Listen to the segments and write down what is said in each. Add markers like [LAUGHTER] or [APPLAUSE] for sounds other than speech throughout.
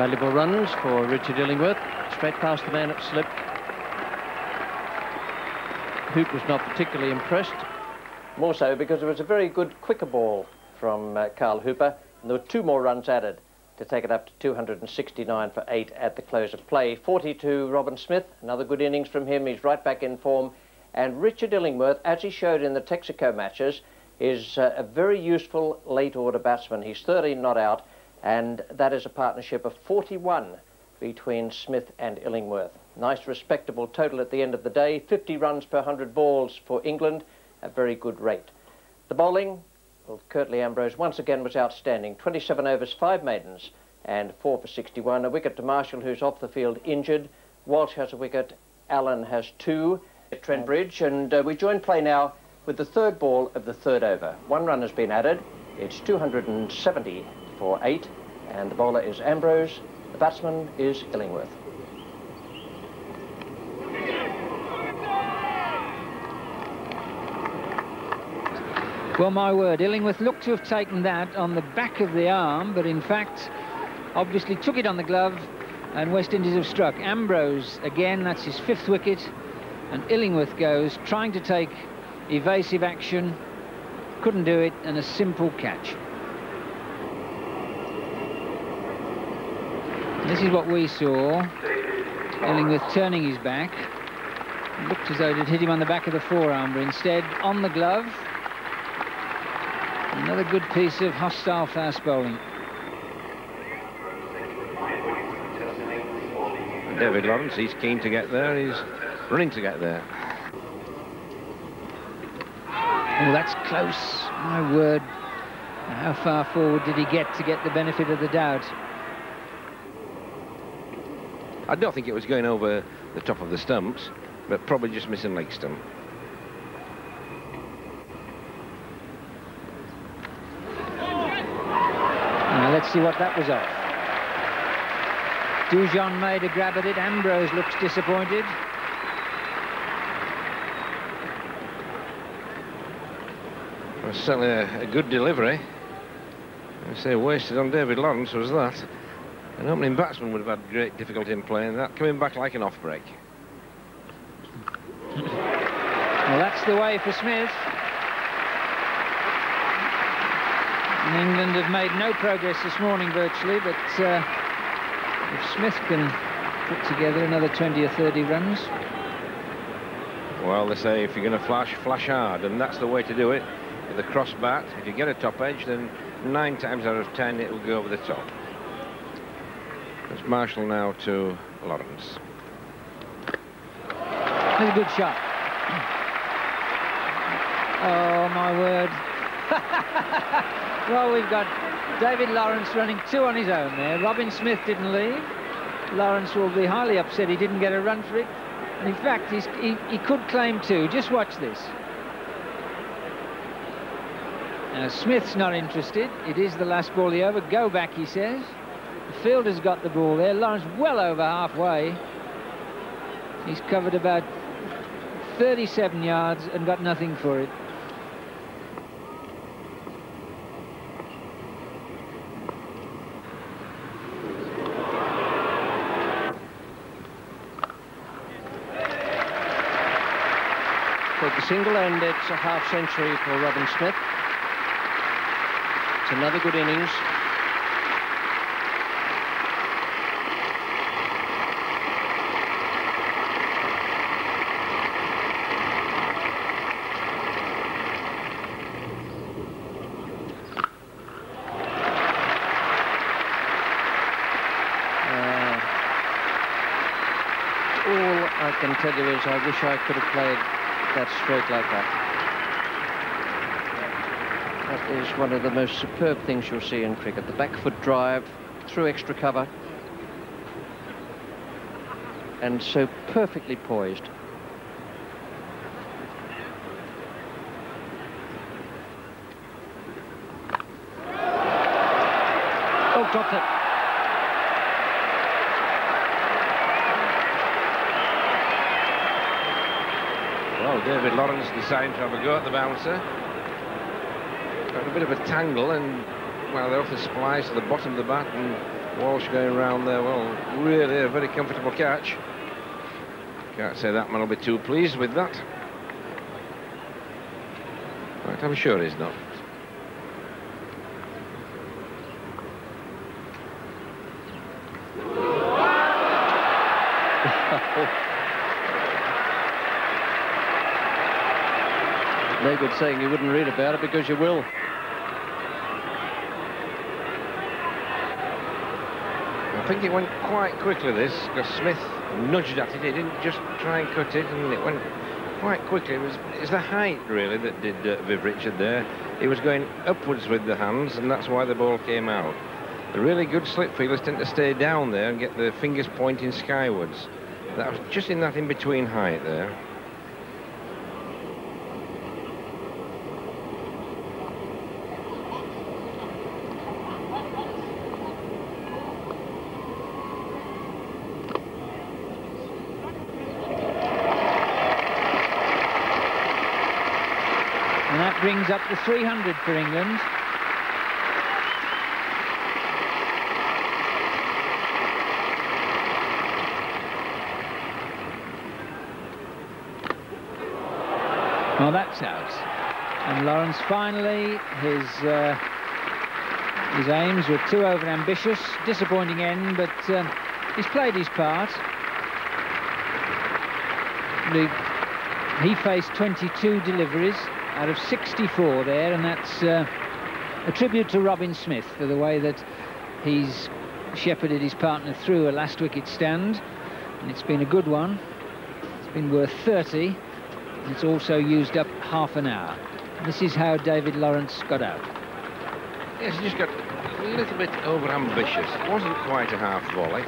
Valuable runs for Richard Illingworth. Straight past the man at slip. Hoop was not particularly impressed. More so because it was a very good quicker ball from uh, Carl Hooper. And there were two more runs added to take it up to 269 for eight at the close of play. 42 Robin Smith, another good innings from him. He's right back in form. And Richard Illingworth, as he showed in the Texaco matches, is uh, a very useful late order batsman. He's 13 not out and that is a partnership of 41 between Smith and Illingworth. Nice respectable total at the end of the day, 50 runs per 100 balls for England, a very good rate. The bowling, well, Curtly Ambrose once again was outstanding, 27 overs, 5 maidens and 4 for 61. A wicket to Marshall who's off the field injured. Walsh has a wicket, Allen has two at Trent Bridge and uh, we join play now with the third ball of the third over. One run has been added, it's 270 for eight, and the bowler is Ambrose. The batsman is Illingworth. Well, my word, Illingworth looked to have taken that on the back of the arm, but in fact, obviously took it on the glove, and West Indies have struck. Ambrose, again, that's his fifth wicket, and Illingworth goes, trying to take evasive action, couldn't do it, and a simple catch. This is what we saw. Illingworth turning his back. It looked as though it had hit him on the back of the forearm, but instead on the glove. Another good piece of hostile fast bowling. David Lawrence, he's keen to get there. He's running to get there. Oh, that's close. My word. How far forward did he get to get the benefit of the doubt? I don't think it was going over the top of the stumps, but probably just missing leg stump. Now let's see what that was off. Dujon made a grab at it. Ambrose looks disappointed. Well, certainly a, a good delivery. I say wasted on David Lawrence was that. An opening batsman would have had great difficulty in playing that, coming back like an off break. Well, that's the way for Smith. And England have made no progress this morning virtually, but uh, if Smith can put together another 20 or 30 runs. Well, they say if you're going to flash, flash hard, and that's the way to do it. With a cross bat, if you get a top edge, then nine times out of ten it will go over the top. It's Marshall now to Lawrence. That's a good shot. Oh, my word. [LAUGHS] well, we've got David Lawrence running two on his own there. Robin Smith didn't leave. Lawrence will be highly upset he didn't get a run for it. And in fact, he, he could claim two. Just watch this. Now, Smith's not interested. It is the last ball the over. Go back, he says. Fielder's got the ball there. Lawrence well over halfway. He's covered about 37 yards and got nothing for it. Take the single and it's a half century for Robin Smith. It's another good innings. Can tell you is I wish I could have played that stroke like that. That is one of the most superb things you'll see in cricket. The back foot drive through extra cover. And so perfectly poised. Oh, dropped it. David Lawrence deciding to have a go at the bouncer. Got a bit of a tangle and, well, they're off the splice to the bottom of the bat and Walsh going round there, well, really a very comfortable catch. Can't say that man will be too pleased with that. Right, I'm sure he's not. [LAUGHS] no good saying you wouldn't read about it because you will. I think it went quite quickly, this, because Smith nudged at it. He didn't just try and cut it, and it went quite quickly. It was the height, really, that did uh, Viv Richards there. He was going upwards with the hands, and that's why the ball came out. The really good slip fielders tend to stay down there and get the fingers pointing skywards. That was just in that in-between height there. Up to 300 for England. Well, that's out. And Lawrence finally, his uh, his aims were too over ambitious, disappointing end, but uh, he's played his part. He faced 22 deliveries out of 64 there, and that's uh, a tribute to Robin Smith for the way that he's shepherded his partner through a last wicket stand, and it's been a good one. It's been worth 30, and it's also used up half an hour. This is how David Lawrence got out. Yes, he just got a little bit over-ambitious. It wasn't quite a half volley.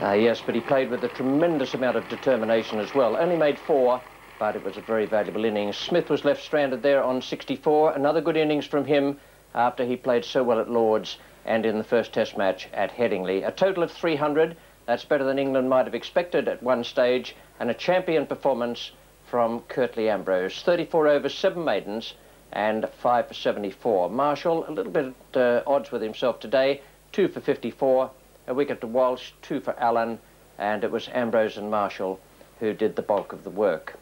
Uh, yes, but he played with a tremendous amount of determination as well. Only made four, but it was a very valuable innings. Smith was left stranded there on 64. Another good innings from him after he played so well at Lord's and in the first test match at Headingley. A total of 300. That's better than England might have expected at one stage. And a champion performance from Curtly Ambrose. 34 overs, 7 maidens and 5 for 74. Marshall, a little bit uh, odds with himself today. 2 for 54. A wicket to Walsh, 2 for Allen. And it was Ambrose and Marshall who did the bulk of the work.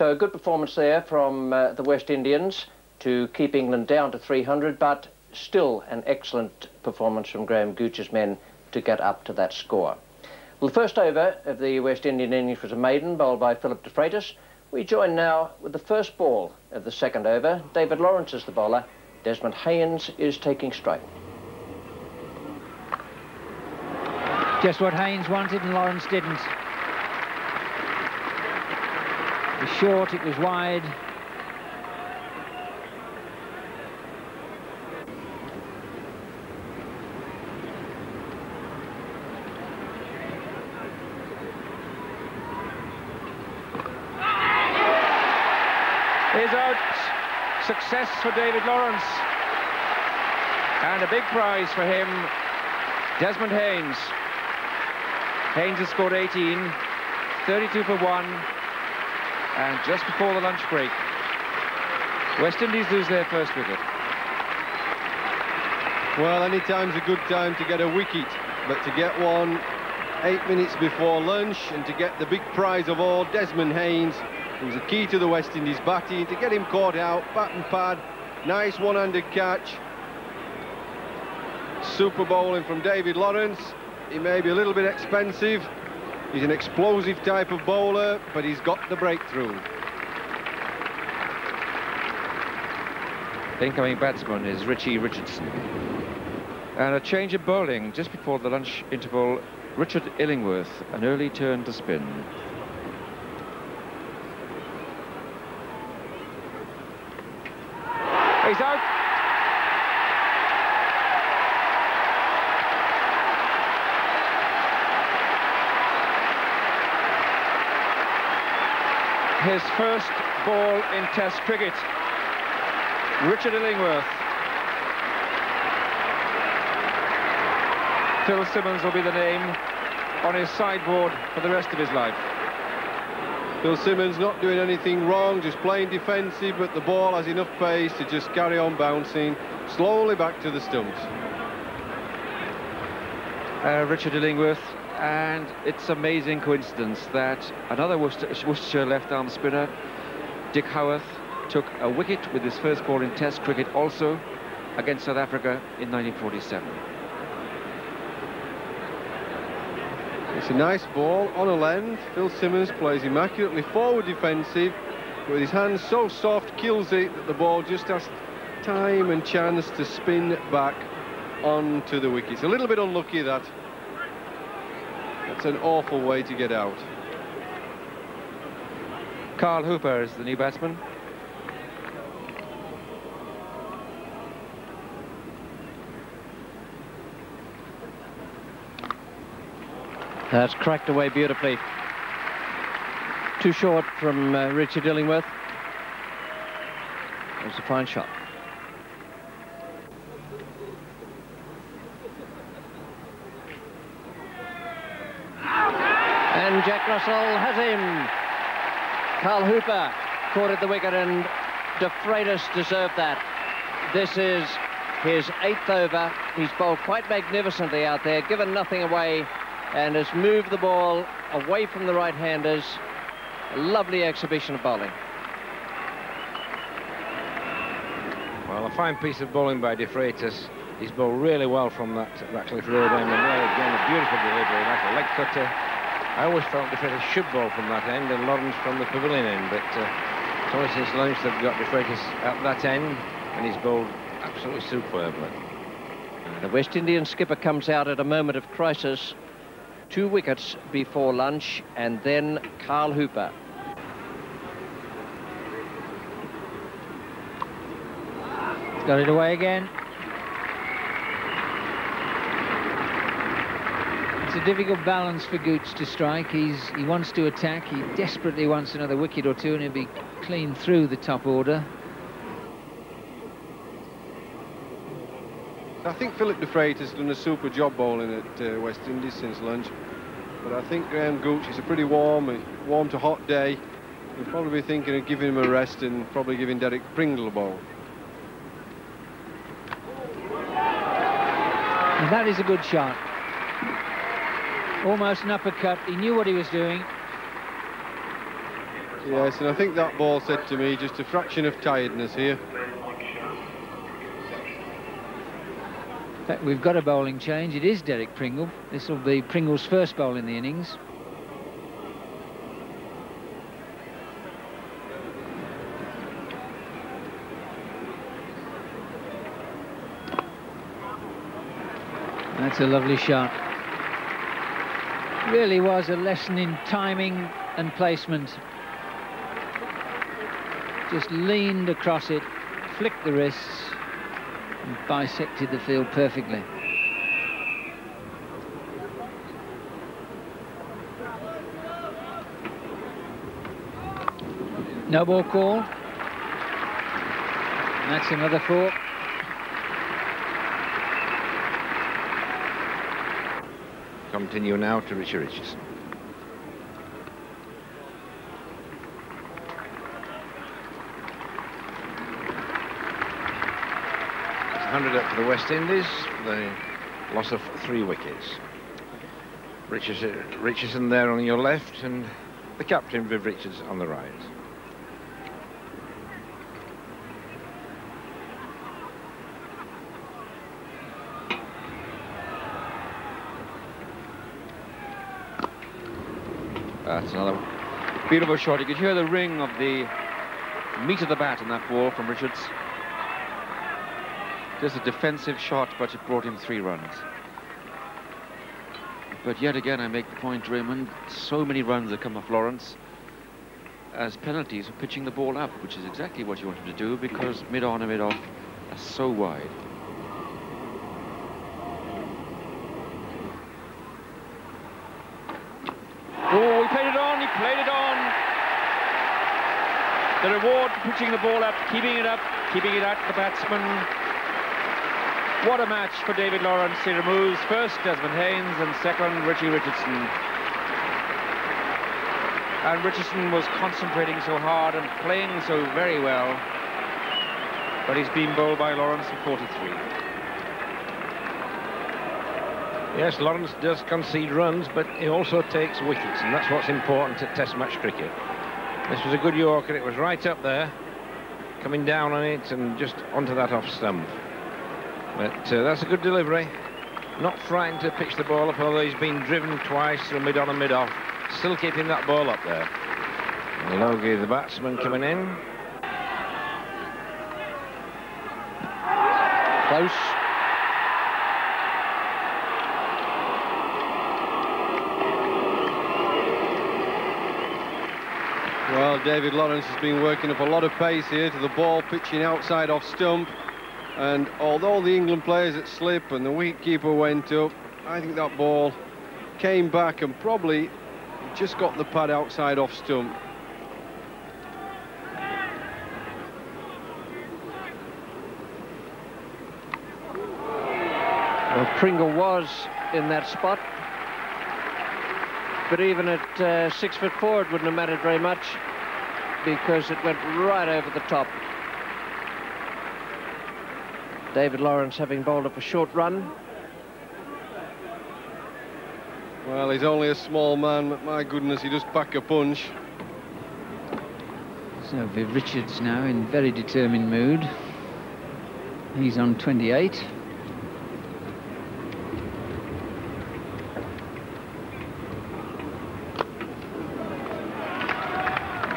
So a good performance there from uh, the West Indians to keep England down to 300, but still an excellent performance from Graham Gooch's men to get up to that score. Well, the first over of the West Indian innings was a maiden bowled by Philip de Freitas. We join now with the first ball of the second over. David Lawrence is the bowler. Desmond Haynes is taking strike. Just what Haynes wanted and Lawrence didn't. It was short, it was wide. Is out. Success for David Lawrence. And a big prize for him, Desmond Haynes. Haynes has scored 18, 32 for one, and just before the lunch break, West Indies lose their first wicket. Well, any time's a good time to get a wicket, but to get one eight minutes before lunch and to get the big prize of all, Desmond Haynes, who's the key to the West Indies batting, to get him caught out, bat and pad, nice one-handed catch. Super bowling from David Lawrence. He may be a little bit expensive, He's an explosive type of bowler, but he's got the breakthrough. The Incoming batsman is Richie Richardson. And a change of bowling just before the lunch interval. Richard Illingworth, an early turn to spin. He's out. His first ball in Test cricket. Richard Illingworth. Phil Simmons will be the name on his sideboard for the rest of his life. Phil Simmons not doing anything wrong, just playing defensive, but the ball has enough pace to just carry on bouncing slowly back to the stumps. uh, Richard Illingworth, and it's amazing coincidence that another Worcester Worcestershire left-arm spinner, Dick Howorth, took a wicket with his first ball in Test cricket also against South Africa in 1947. It's a nice ball on a length. Phil Simmons plays immaculately forward defensive, with his hands so soft, kills it that the ball just has time and chance to spin back onto the wicket. It's a little bit unlucky that. That's an awful way to get out. Carl Hooper is the new batsman. That's cracked away beautifully. Too short from uh, Richard Illingworth. It was a fine shot. And Jack Russell has him. Carl Hooper caught at the wicket and De Freitas deserved that. This is his eighth over. He's bowled quite magnificently out there, given nothing away, and has moved the ball away from the right-handers. Lovely exhibition of bowling. Well, a fine piece of bowling by De Freitas. He's bowled really well from that Radcliffe Road end, and there again, a beautiful delivery, like a leg cutter. I always felt De Freitas should bowl from that end, and Lawrence from the pavilion end, but uh, it's only since lunch they've got De Freitas at that end, and he's bowled absolutely superbly. The West Indian skipper comes out at a moment of crisis. Two wickets before lunch, and then Carl Hooper. Got it away again. It's a difficult balance for Gooch to strike. He's he wants to attack. He desperately wants another wicket or two, and he'll be clean through the top order. I think Philip de has done a super job bowling at uh, West Indies since lunch. But I think Graham Gooch is a pretty warm, warm to hot day. He'll probably be thinking of giving him a rest and probably giving Derek Pringle a bowl. And that is a good shot. Almost an uppercut. He knew what he was doing. Yes, and I think that ball said to me just a fraction of tiredness here. In fact, we've got a bowling change. It is Derek Pringle. This will be Pringle's first bowl in the innings. That's a lovely shot. Really was a lesson in timing and placement. Just leaned across it, flicked the wrists, and bisected the field perfectly. No ball call. That's another four. Continue now to Richard Richardson. 100 up for the West Indies the loss of three wickets. Richardson, Richardson there on your left and the captain Viv Richards on the right. That's another beautiful shot. You could hear the ring of the meat of the bat in that ball from Richards. Just a defensive shot, but it brought him three runs. But yet again, I make the point, Raymond, so many runs that come off Lawrence as penalties for pitching the ball up, which is exactly what you want him to do because mid-on and mid-off are so wide. Oh, he played it on, he played it on. The reward for pitching the ball up, keeping it up, keeping it at the batsman. What a match for David Lawrence. He removes first Desmond Haynes and second Richie Richardson. And Richardson was concentrating so hard and playing so very well. But he's been bowled by Lawrence in 43. Yes, Lawrence does concede runs, but he also takes wickets, and that's what's important at Test match cricket. This was a good Yorker. It was right up there, coming down on it and just onto that off stump. But uh, that's a good delivery. Not frightened to pitch the ball up, although he's been driven twice through mid-on and mid-off. Still keeping that ball up there. Logie, the batsman, coming in. Close. David Lawrence has been working up a lot of pace here to the ball, pitching outside off stump. And although the England players at slip and the wicketkeeper went up, I think that ball came back and probably just got the pad outside off stump. Well, Pringle was in that spot. But even at uh, six foot four, it wouldn't have mattered very much because it went right over the top. David Lawrence having bowled up a short run. Well, he's only a small man, but my goodness, he does pack a punch. So Viv Richards now in very determined mood. He's on 28.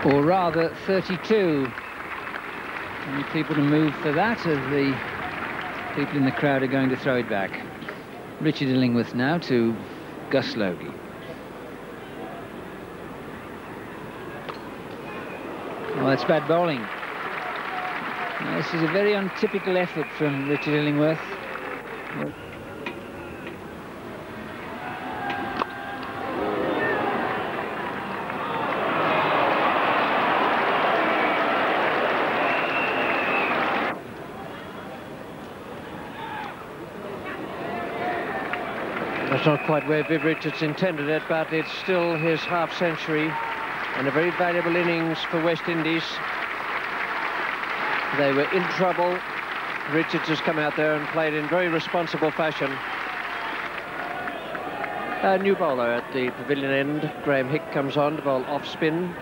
Or rather 32. Any people to move for that as the people in the crowd are going to throw it back. Richard Illingworth now to Gus Logie. Well, that's bad bowling. Now, this is a very untypical effort from Richard Illingworth. That's not quite where Viv Richards intended it, but it's still his half century and a very valuable innings for West Indies. They were in trouble. Richards has come out there and played in very responsible fashion. A new bowler at the pavilion end. Graham Hick comes on to bowl off spin.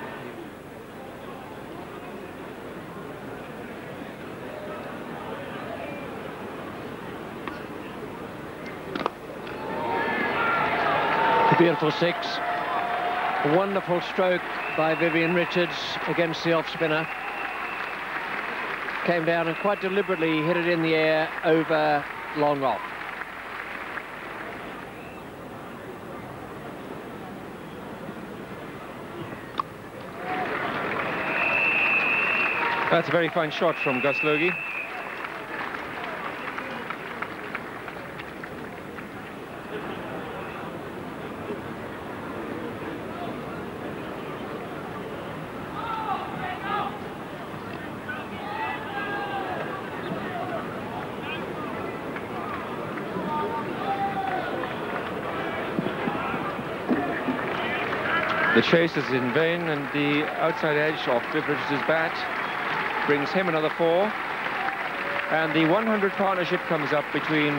Beautiful six. Wonderful stroke by Vivian Richards against the off spinner. Came down and quite deliberately hit it in the air over long off. That's a very fine shot from Gus Logie. The chase is in vain, and the outside edge off Viv Richards' bat brings him another four. And the 100 partnership comes up between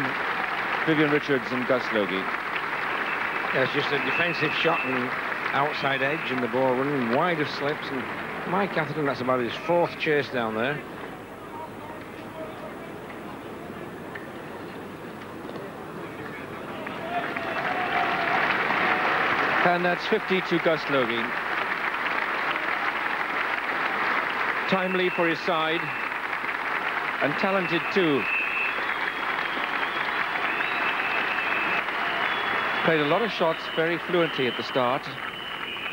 Vivian Richards and Gus Logie. Yeah, it's just a defensive shot and outside edge, and the ball running wide of slips. And Mike Atherton, that's about his fourth chase down there. And that's 50 to Gus Logie. Timely for his side. And talented too. Played a lot of shots very fluently at the start.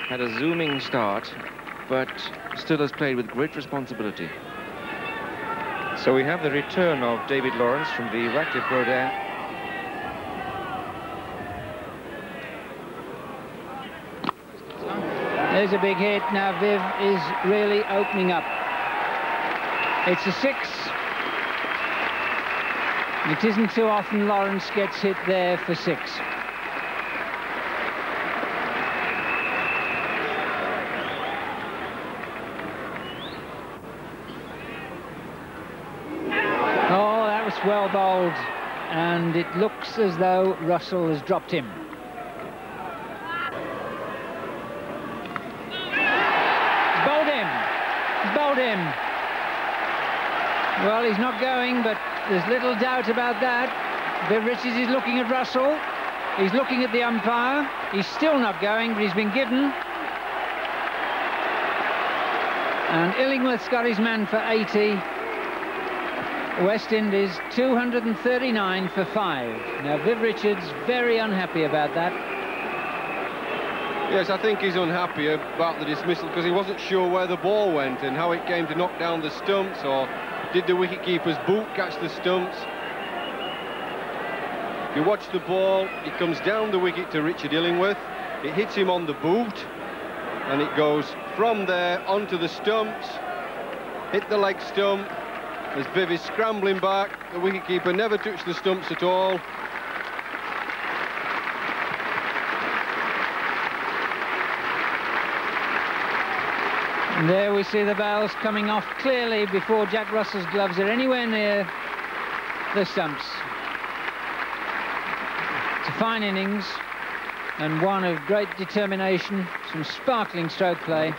Had a zooming start, but still has played with great responsibility. So we have the return of David Lawrence from the Radcliffe Road There's a big hit. Now Viv is really opening up. It's a six. It isn't too often Lawrence gets hit there for six. Oh, that was well bowled. and it looks as though Russell has dropped him. He's bowled him. He's bowled him. Well, he's not going, but there's little doubt about that. Viv Richards is looking at Russell. He's looking at the umpire. He's still not going, but he's been given. And Illingworth's got his man for 80. West Indies 239 for five. Now Viv Richards very unhappy about that. Yes, I think he's unhappy about the dismissal because he wasn't sure where the ball went and how it came to knock down the stumps or did the wicketkeeper's boot catch the stumps. You watch the ball, it comes down the wicket to Richard Illingworth. It hits him on the boot and it goes from there onto the stumps, hit the leg stump, as Viv is scrambling back. The wicketkeeper never touched the stumps at all. And there we see the bails coming off clearly before Jack Russell's gloves are anywhere near the stumps. It's a fine innings and one of great determination, some sparkling stroke play.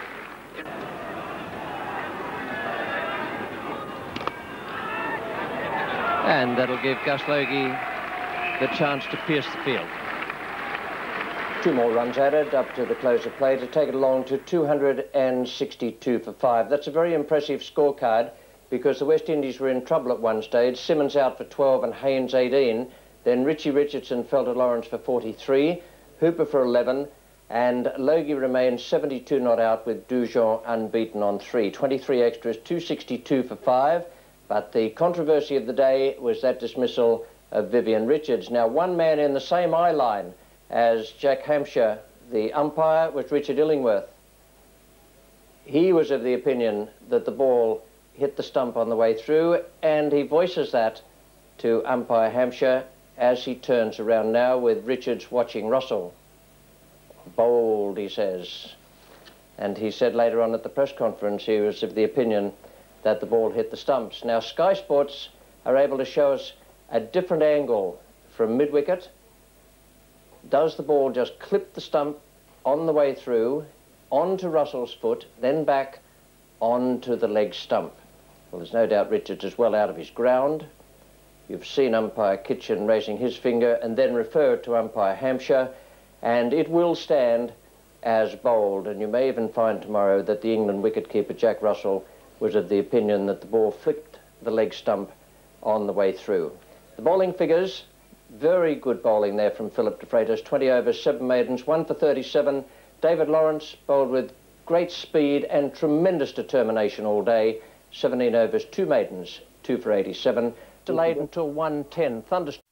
And that'll give Gus Logie the chance to pierce the field. Two more runs added up to the close of play to take it along to 262 for five. That's a very impressive scorecard because the West Indies were in trouble at one stage. Simmons out for 12 and Haynes 18. Then Richie Richardson fell to Lawrence for 43, Hooper for 11, and Logie remained 72 not out with Dujon unbeaten on three. 23 extras, 262 for five. But the controversy of the day was that dismissal of Vivian Richards. Now, one man in the same eye line as Jack Hampshire, the umpire, was Richard Illingworth. He was of the opinion that the ball hit the stump on the way through, and he voices that to umpire Hampshire as he turns around now with Richards watching Russell. Bold, he says. And he said later on at the press conference he was of the opinion that the ball hit the stumps. Now, Sky Sports are able to show us a different angle from mid-wicket. Does the ball just clip the stump on the way through, onto Russell's foot, then back onto the leg stump? Well, there's no doubt Richards is well out of his ground. You've seen umpire Kitchen raising his finger and then refer to umpire Hampshire, and it will stand as bowled. And you may even find tomorrow that the England wicketkeeper Jack Russell was of the opinion that the ball flicked the leg stump on the way through. The bowling figures, very good bowling there from Philip de Freitas, 20 overs, 7 maidens, 1 for 37. David Lawrence bowled with great speed and tremendous determination all day, 17 overs, 2 maidens, 2 for 87. Delayed mm-hmm. until 110. Thunderstorm.